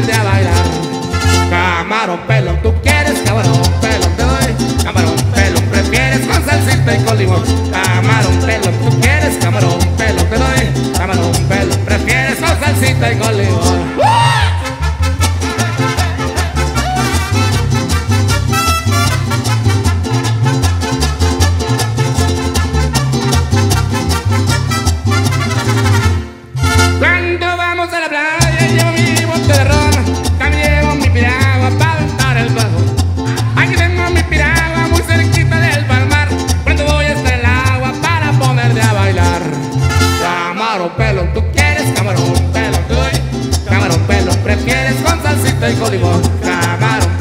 ganas bailar. Camarón pelón, tú quieres camarón pelón, te doy. Camarón pelón, prefieres con salsita y con. Camarón pelón, tú quieres camarón pelón, te doy. Camarón pelón, prefieres con salsita y con. Cuando vamos a la playa, yo vivo quieres, camarón pelo doy, camarón pelo prefieres con salsita y con camarón